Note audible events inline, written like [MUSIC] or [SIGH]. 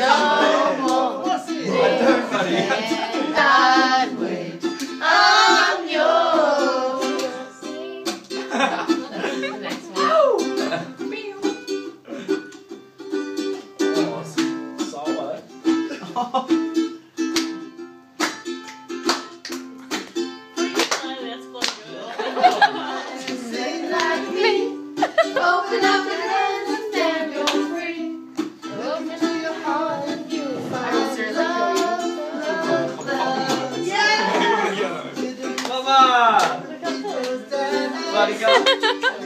no more sitting that way. I'm yours. Next one. What? [LAUGHS] Mama! There go.